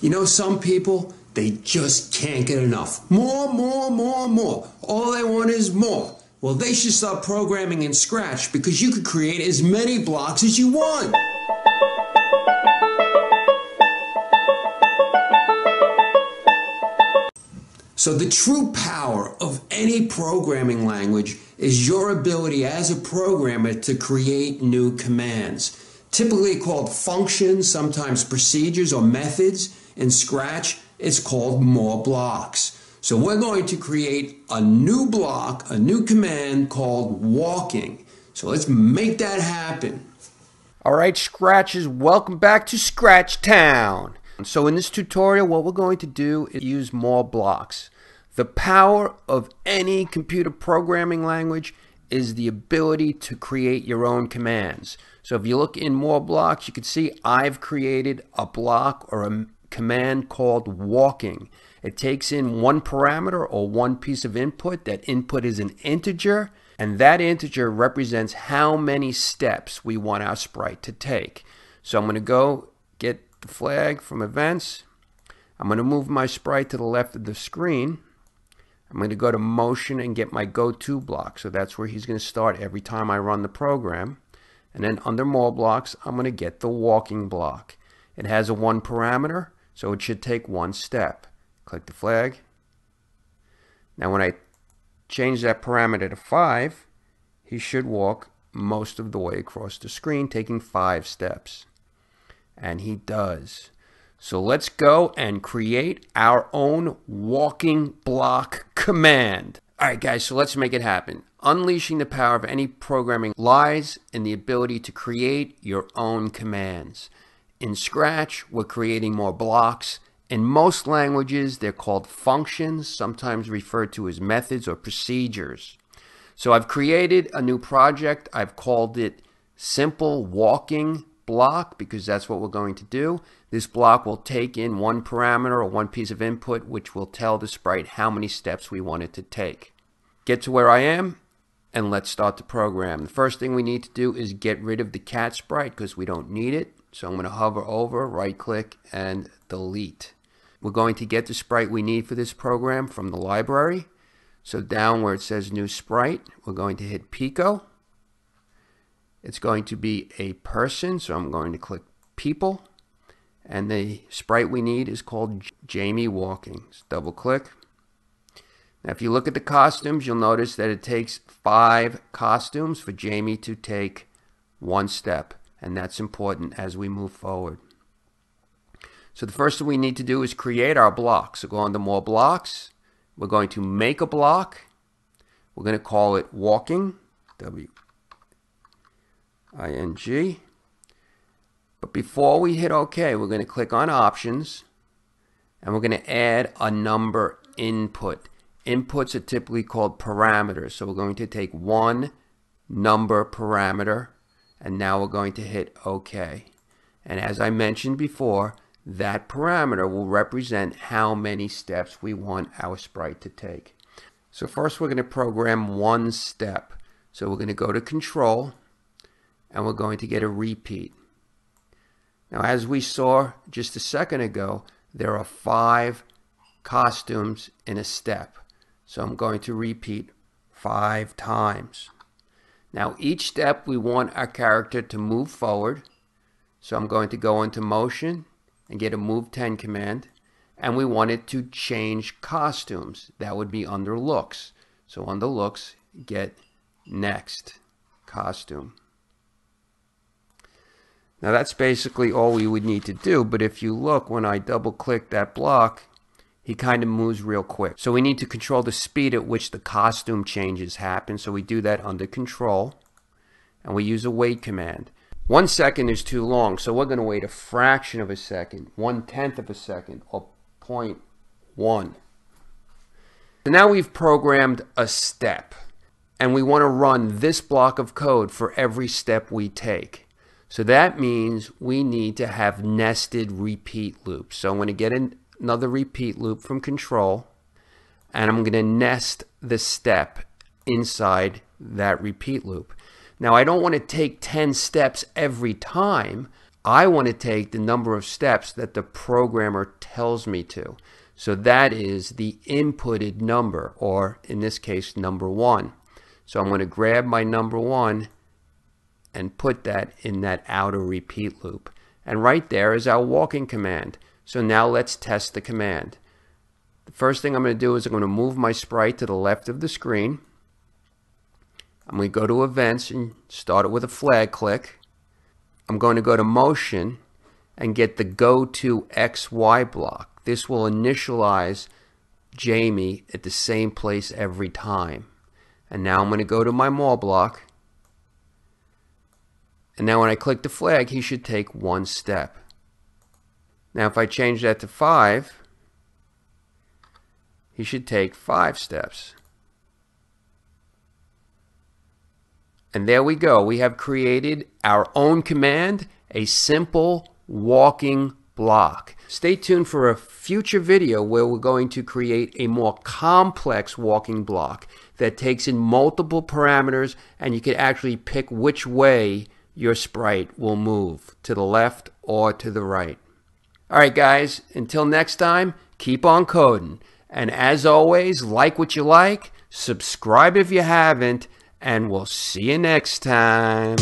You know, some people, they just can't get enough. More, more, more, more. All they want is more. Well, they should start programming in Scratch because you could create as many blocks as you want. So the true power of any programming language is your ability as a programmer to create new commands, typically called functions, sometimes procedures or methods. In Scratch, it's called more blocks. So we're going to create a new block, a new command called walking. So let's make that happen. All right, Scratchers, welcome back to Scratch Town. So in this tutorial, what we're going to do is use more blocks. The power of any computer programming language is the ability to create your own commands. So if you look in more blocks, you can see I've created a block or a command called walking. It takes in one parameter or one piece of input. That input is an integer, and that integer represents how many steps we want our sprite to take. So I'm going to go get the flag from events. I'm going to move my sprite to the left of the screen. I'm going to go to motion and get my go to block. So that's where he's going to start every time I run the program. And then under more blocks, I'm going to get the walking block. It has a one parameter, so it should take one step. Click the flag. Now when I change that parameter to 5, he should walk most of the way across the screen, taking 5 steps. And he does. So let's go and create our own walking block command. All right, guys, so let's make it happen. Unleashing the power of any programming lies in the ability to create your own commands. In Scratch, we're creating more blocks. In most languages, they're called functions, sometimes referred to as methods or procedures. So I've created a new project. I've called it Simple Walking block because that's what we're going to do. This block will take in one parameter or one piece of input which will tell the sprite how many steps we want it to take. Get to where I am and let's start the program. The first thing we need to do is get rid of the cat sprite because we don't need it. So I'm going to hover over, right click and delete. We're going to get the sprite we need for this program from the library. So down where it says new sprite, we're going to hit Pico it's going to be a person, so I'm going to click people. And the sprite we need is called Jamie Walking. double click. Now, if you look at the costumes, you'll notice that it takes five costumes for Jamie to take one step. And that's important as we move forward. So the first thing we need to do is create our block. So go on to more blocks. We're going to make a block. We're going to call it walking. W-I-N-G. But before we hit OK, we're going to click on Options, and we're going to add a number input. Inputs are typically called parameters, so we're going to take one number parameter, and now we're going to hit OK. And as I mentioned before, that parameter will represent how many steps we want our sprite to take. So first we're going to program one step. So we're going to go to Control, and we're going to get a repeat. Now, as we saw just a second ago, there are five costumes in a step. So I'm going to repeat five times. Now, each step we want our character to move forward. So I'm going to go into motion and get a move 10 command. And we want it to change costumes. That would be under looks. So under looks, get next costume. Now that's basically all we would need to do, but if you look, when I double click that block, he kind of moves real quick. So we need to control the speed at which the costume changes happen, so we do that under control, and we use a wait command. One second is too long, so we're going to wait a fraction of a second, one tenth of a second, or 0.1. So now we've programmed a step, and we want to run this block of code for every step we take. So that means we need to have nested repeat loops. So I'm going to get another repeat loop from control and I'm going to nest the step inside that repeat loop. Now I don't want to take 10 steps every time. I want to take the number of steps that the programmer tells me to. So that is the inputted number, or in this case, number one. So I'm going to grab my number one and put that in that outer repeat loop. And right there is our walking command. So now let's test the command. The first thing I'm going to do is I'm going to move my sprite to the left of the screen. I'm going to go to events and start it with a flag click. I'm going to go to motion and get the go to XY block. This will initialize Jamie at the same place every time. And now I'm going to go to my more block. And now when I click the flag, he should take one step. Now if I change that to 5, he should take 5 steps. And there we go. We have created our own command, a simple walking block. Stay tuned for a future video where we're going to create a more complex walking block that takes in multiple parameters and you can actually pick which way your sprite will move to the left or to the right. All right, guys, until next time, keep on coding. And as always, like what you like, subscribe if you haven't, and we'll see you next time.